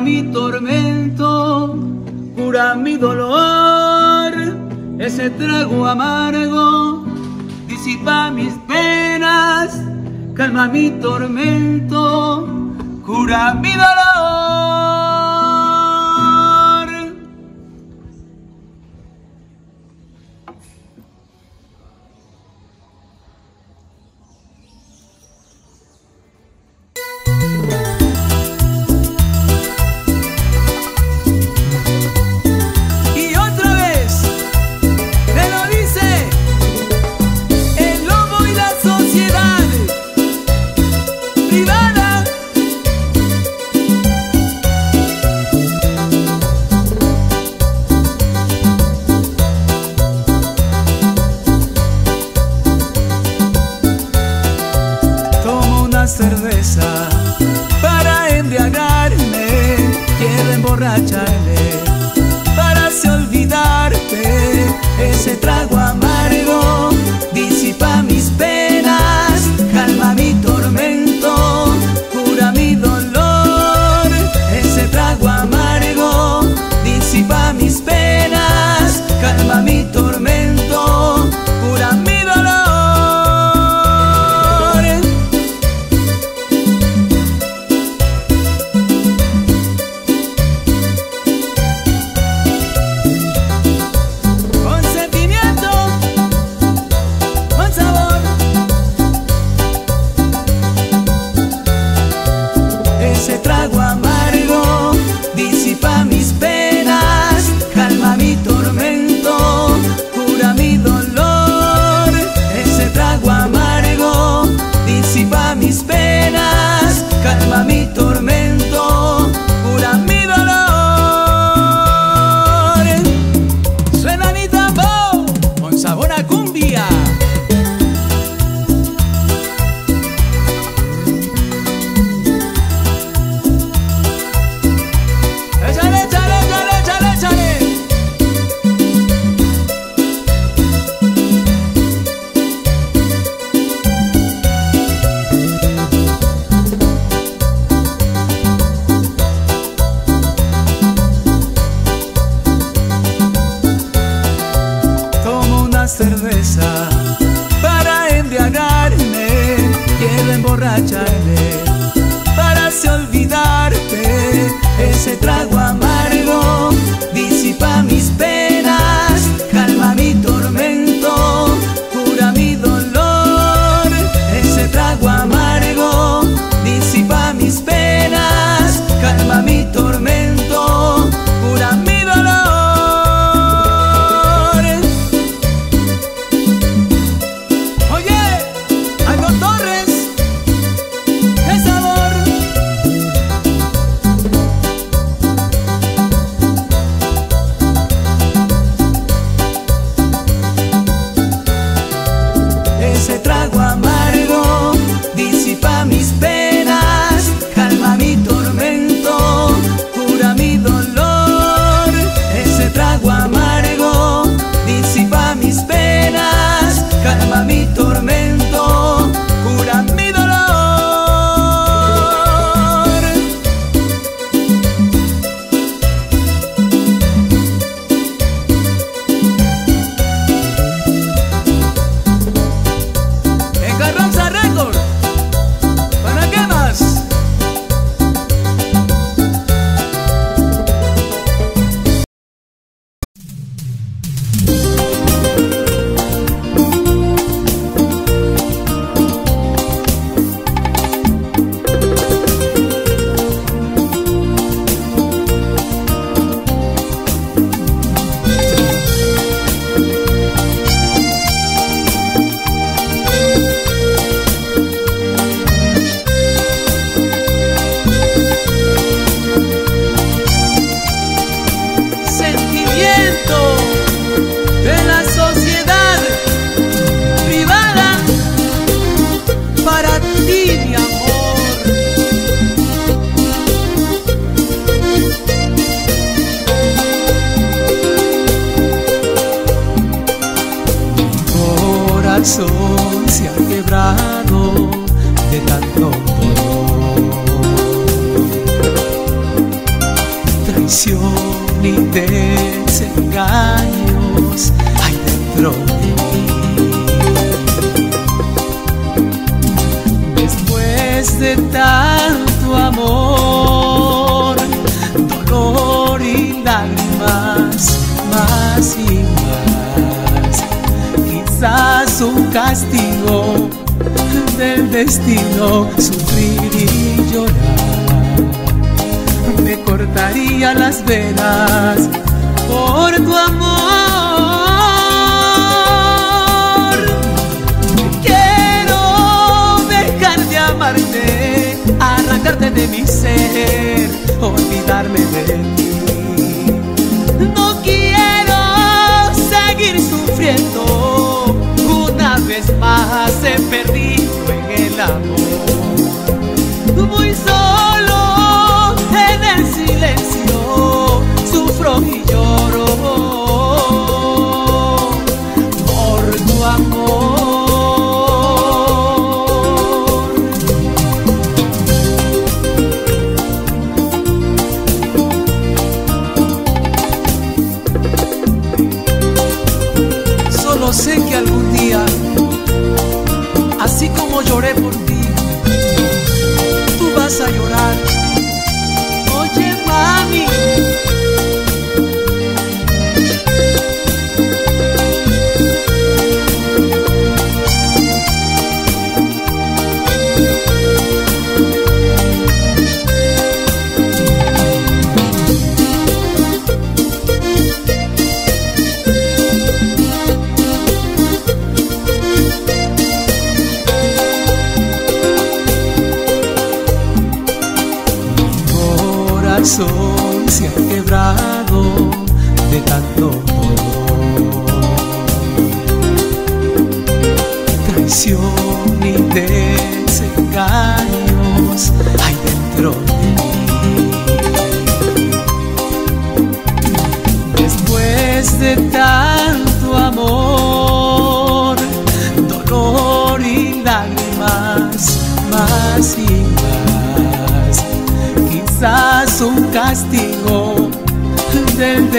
mi tormento, cura mi dolor, ese trago amargo, disipa mis penas, calma mi tormento, cura mi dolor.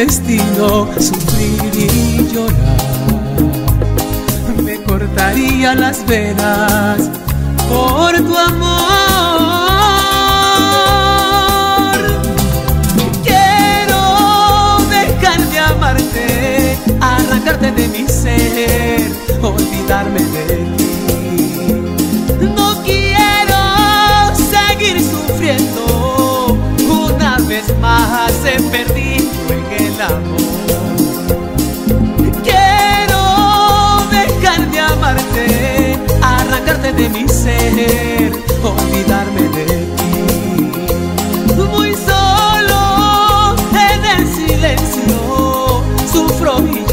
destino sufrir y llorar. Me cortaría las venas por tu amor. Quiero dejar de amarte, arrancarte de mi ser, olvidarme de ti. No quiero seguir sufriendo, una vez más se perdí. Quiero dejar de amarte, arrancarte de mi ser, olvidarme de ti. Muy solo en el silencio, sufro y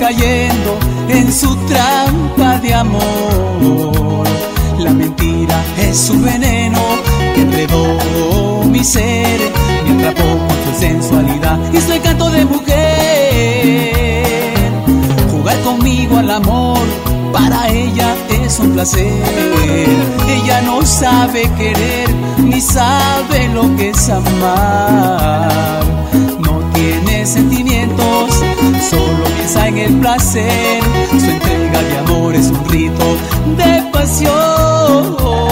cayendo en su trampa de amor. La mentira es su veneno que enredó mi ser, me atrapó con su sensualidad y su encanto de mujer. Jugar conmigo al amor para ella es un placer. Ella no sabe querer ni sabe lo que es amar el placer, su entrega de amor es un rito de pasión.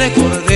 Y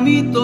calma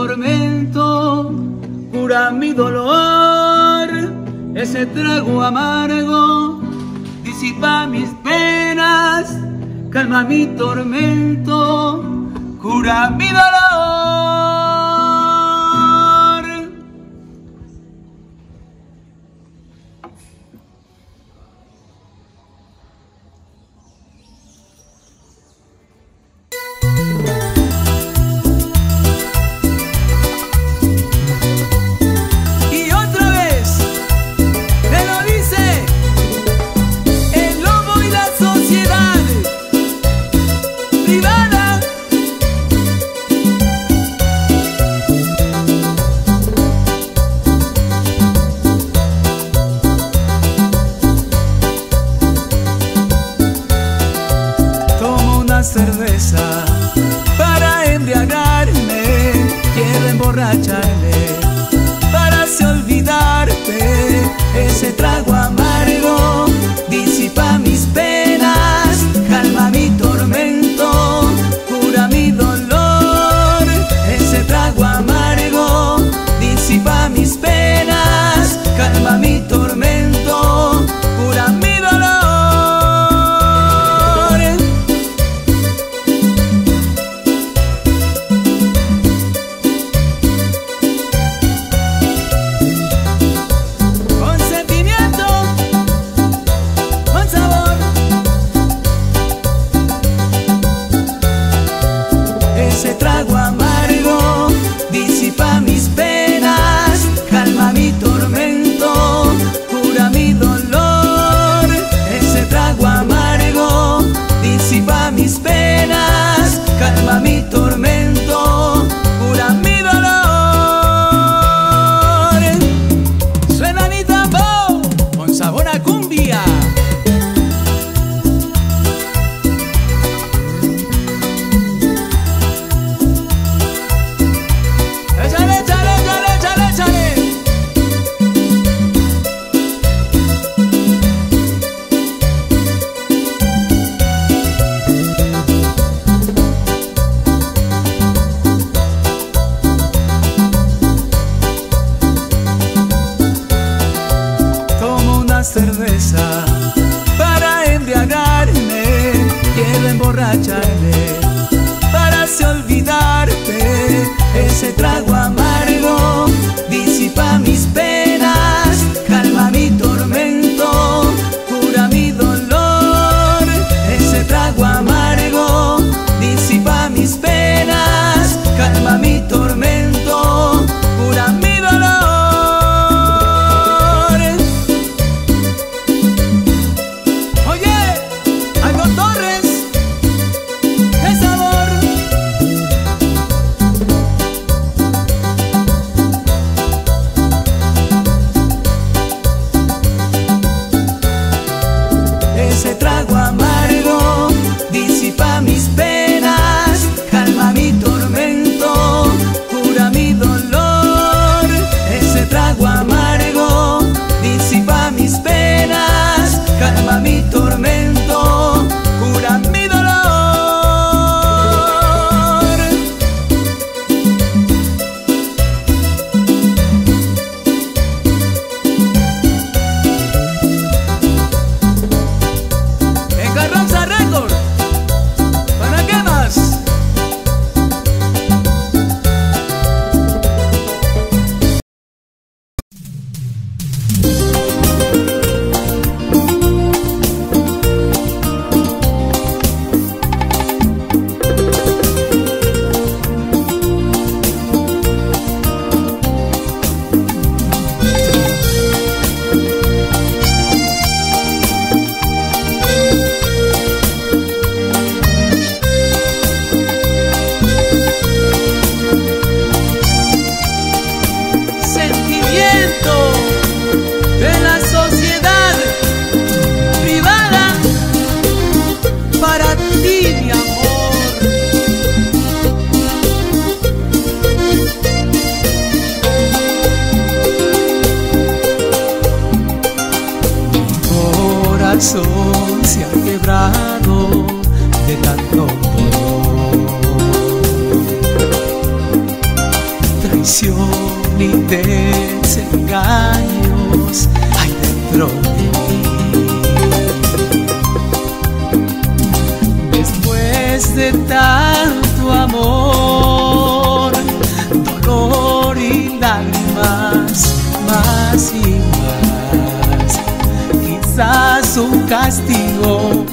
castigo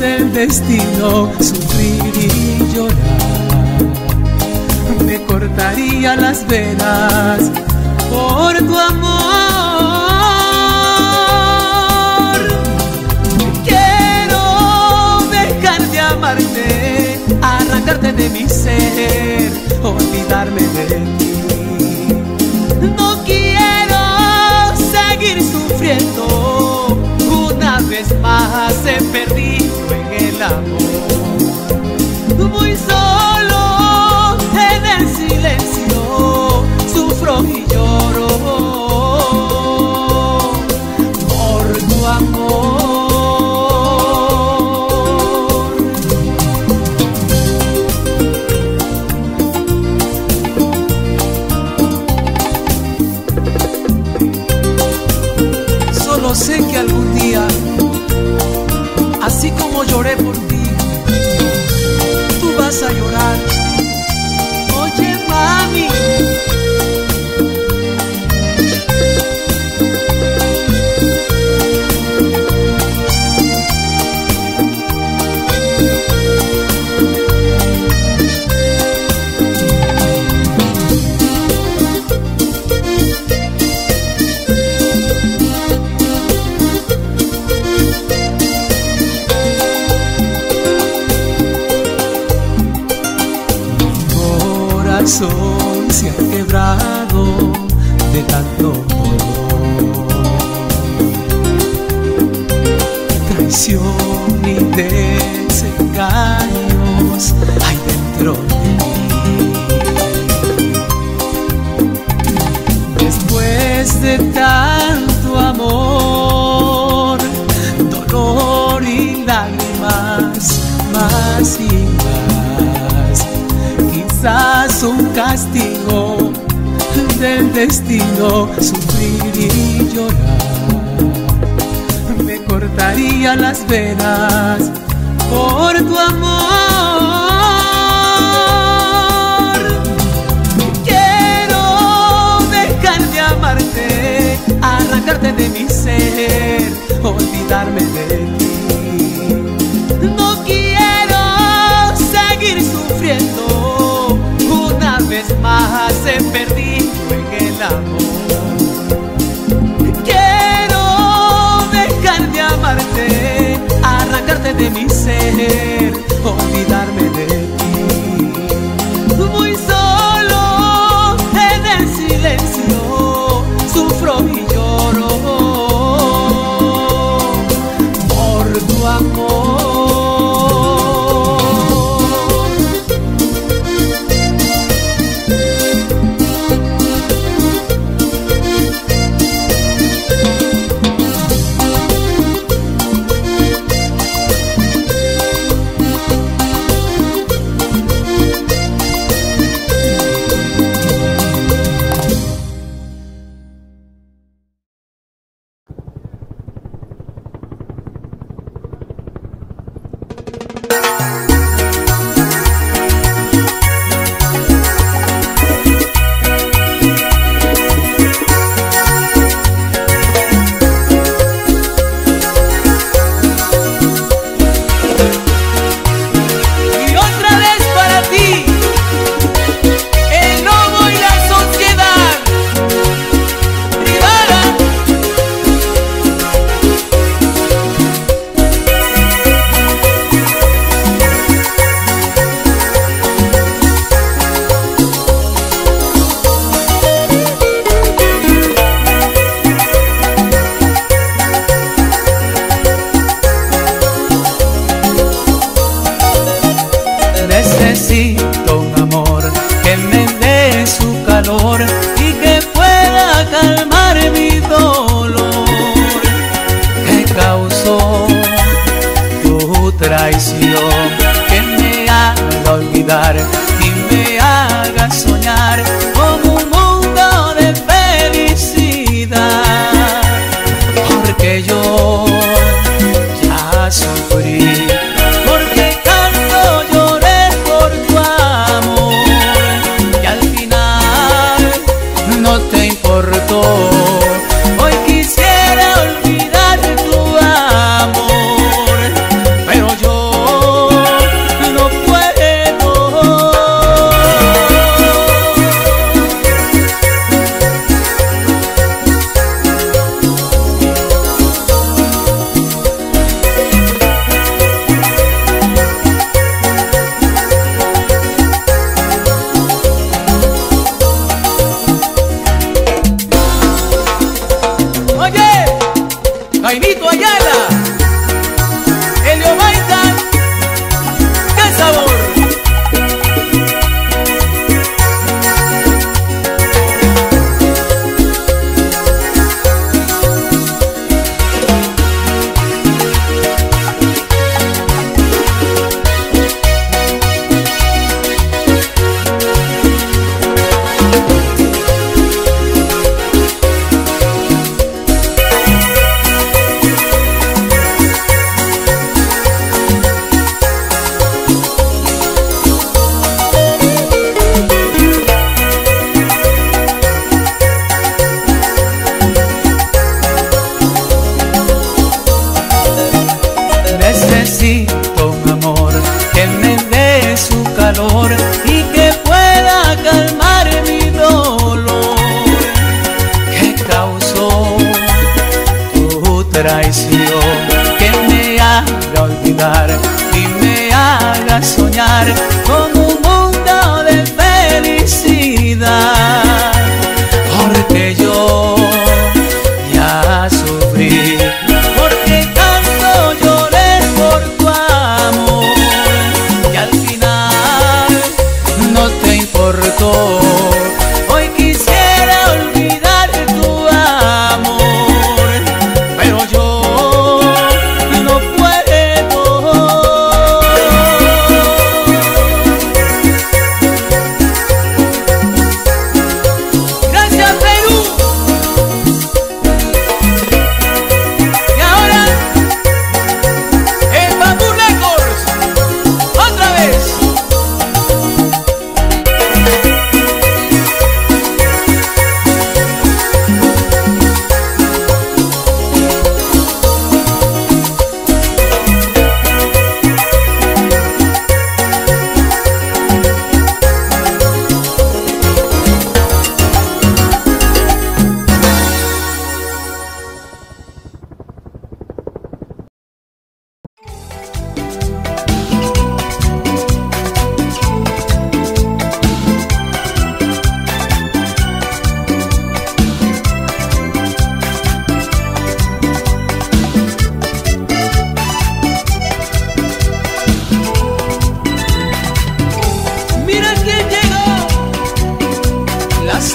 del destino, sufrir y llorar cortaría las venas por tu amor. Quiero dejar de amarte, arrancarte de mi ser, olvidarme de ti. No quiero seguir sufriendo, más he perdido en el amor. Destino, sufrir y llorar. Me cortaría las venas por tu amor. Quiero dejar de amarte, arrancarte de mi ser, olvidarme de ti. No quiero seguir sufriendo una vez más perdido en Quiero dejar de amarte, arrancarte de mi ser, olvidarme de ti. Muy solo en el silencio sufro y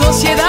sociedad.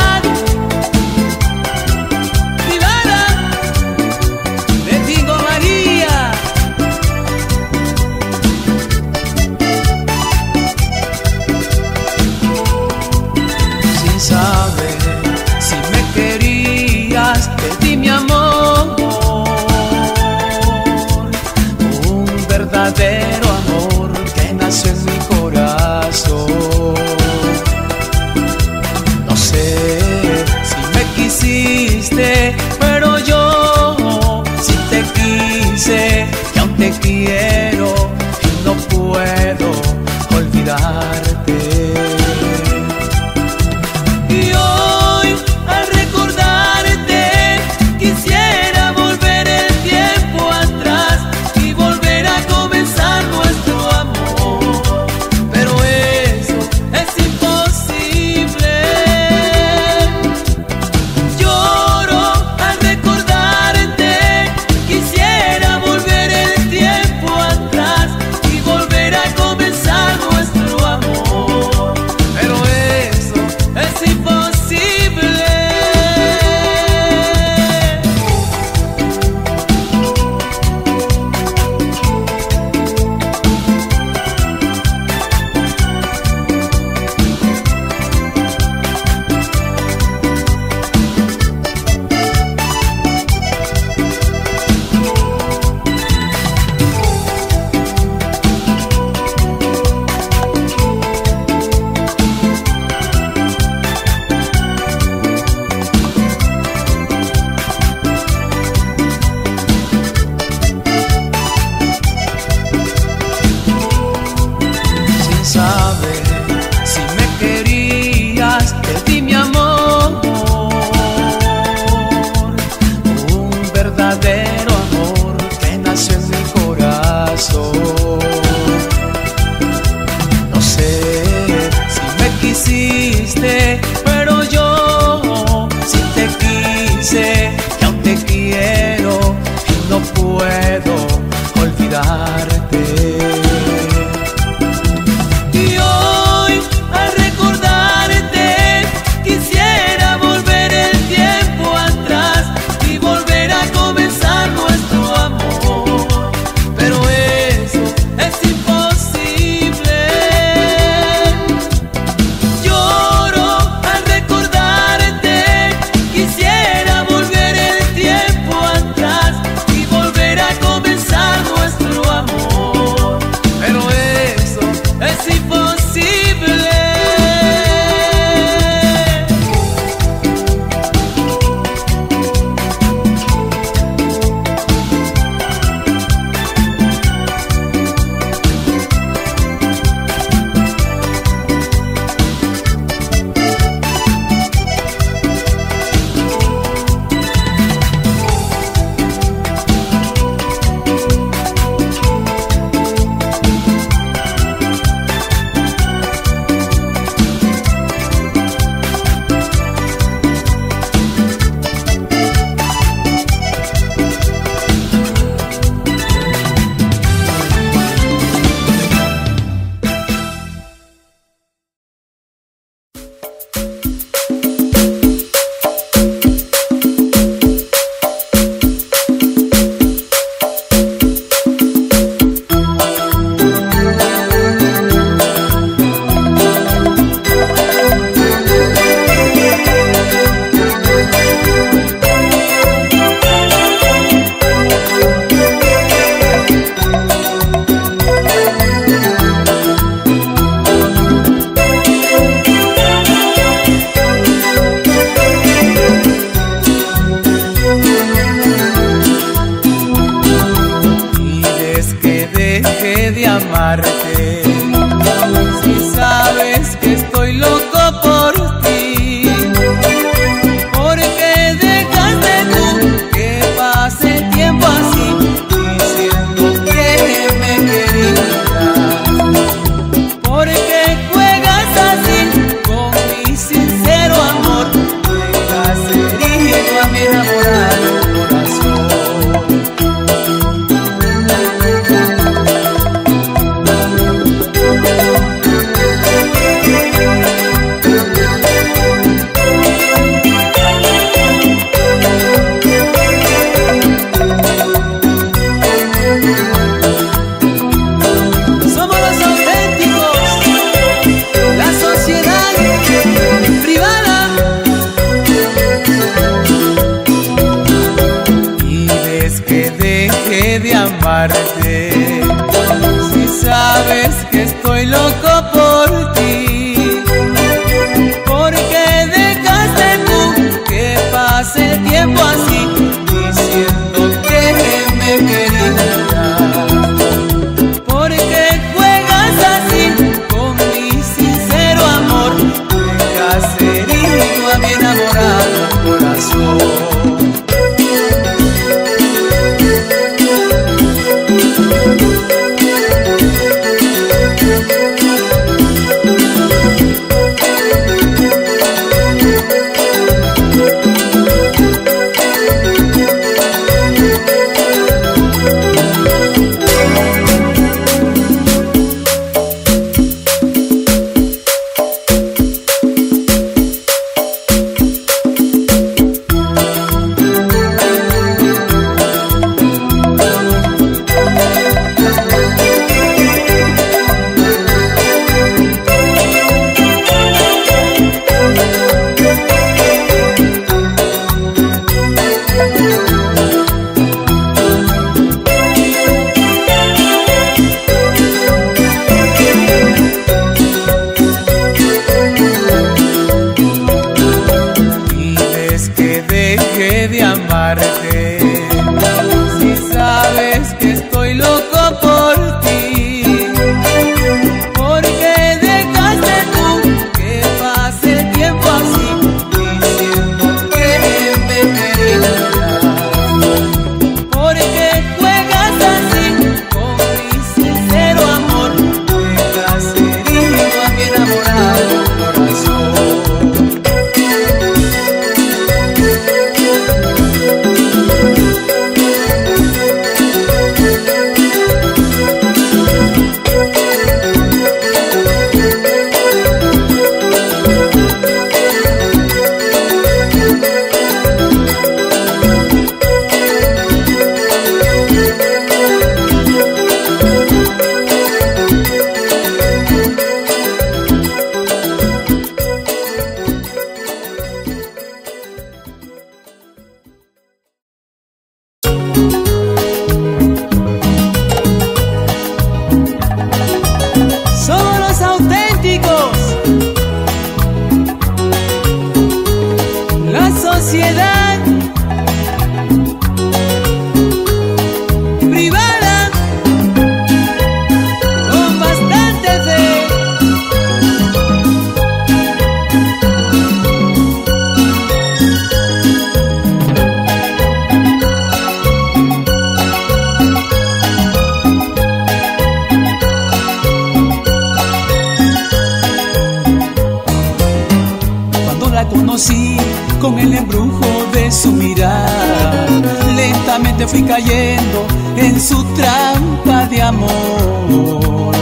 con el embrujo de su mirada. Lentamente fui cayendo en su trampa de amor.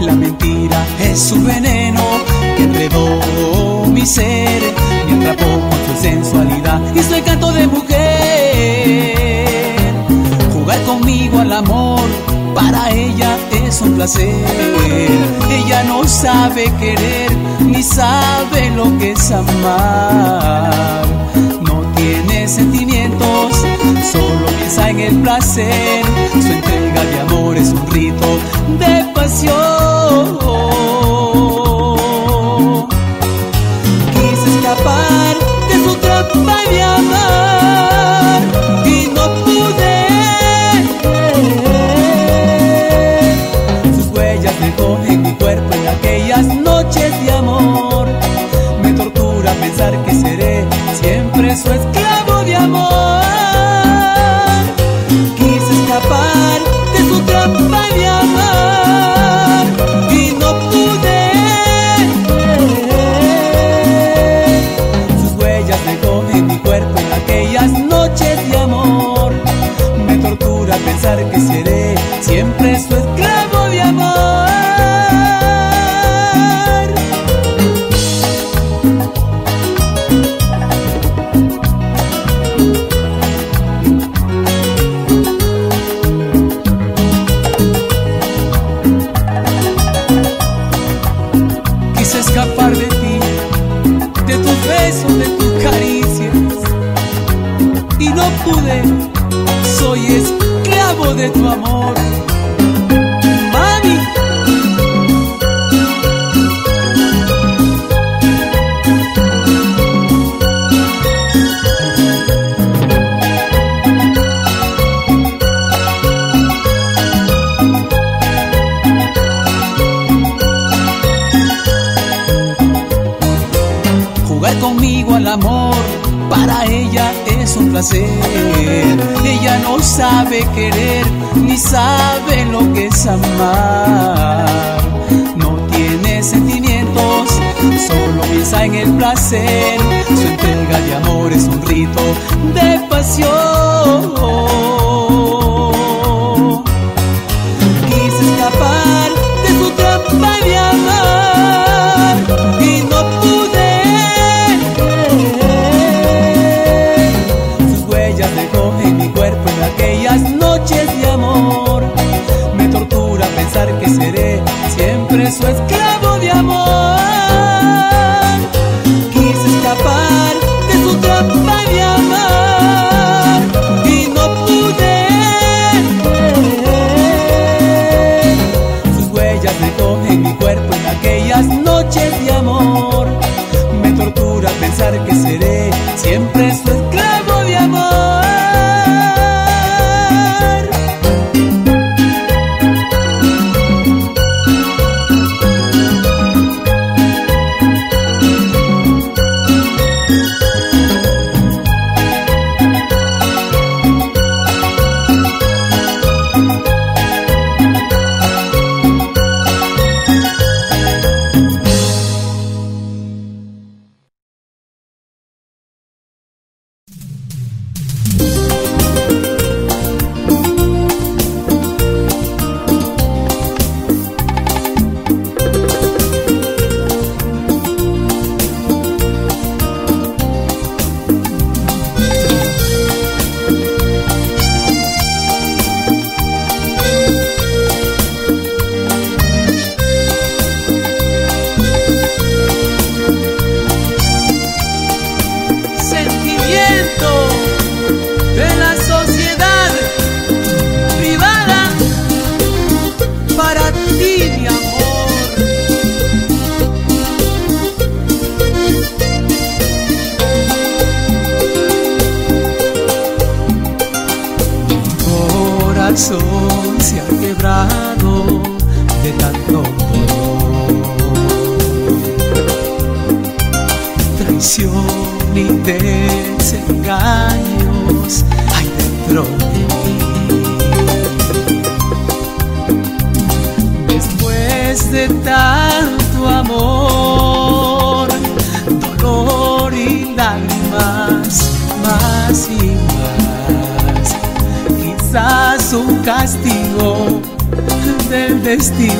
La mentira es su veneno que enredó mi ser, me atrapó con su sensualidad y su encanto de mujer. Jugar conmigo al amor para ella ella no sabe querer, ni sabe lo que es amar. No tiene sentimientos, solo piensa en el placer. Su entrega de amor es un rito de pasión. Amor, para ella es un placer. Ella no sabe querer ni sabe lo que es amar. No tiene sentimientos, solo piensa en el placer. Su entrega de amor es un rito de pasión. Su esclavo de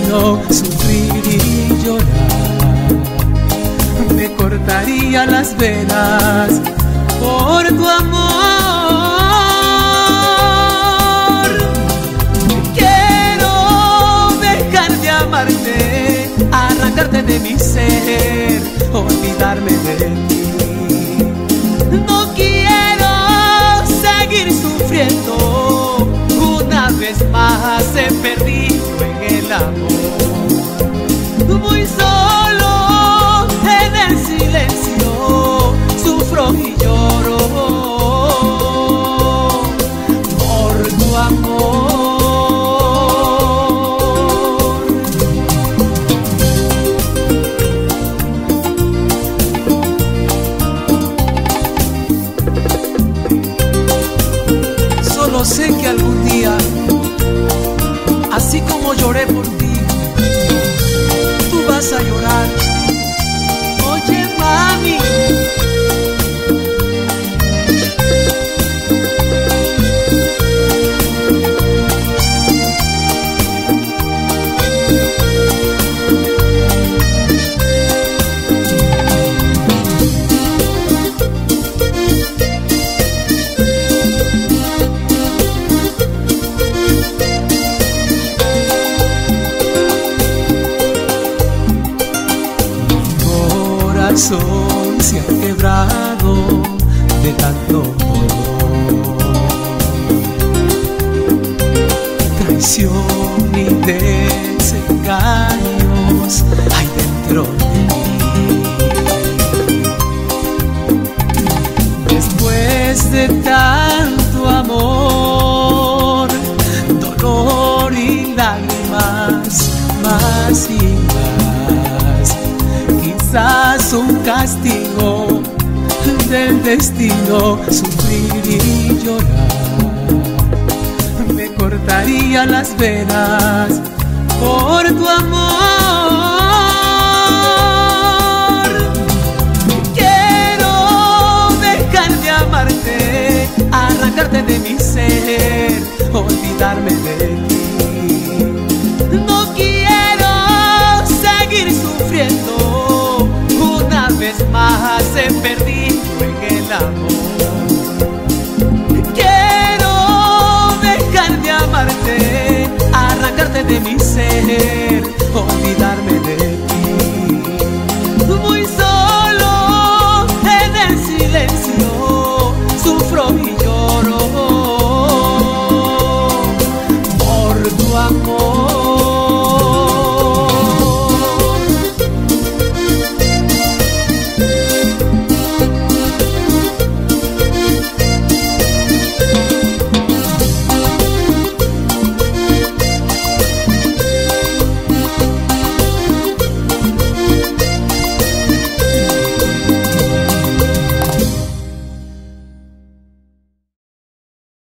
camino, sufrir y llorar. Me cortaría las venas por tu amor. Quiero dejar de amarte, arrancarte de mi ser, olvidarme de ti. No quiero seguir sufriendo una vez más se perdido destino sufrir y llorar. Me cortaría las venas por tu amor. Quiero dejar de amarte, arrancarte de mi ser, olvidarme de ti. No quiero seguir sufriendo una vez más en perdí Quiero dejar de amarte, arrancarte de mi ser, olvidarme de ti. Muy solo en el silencio, sufro y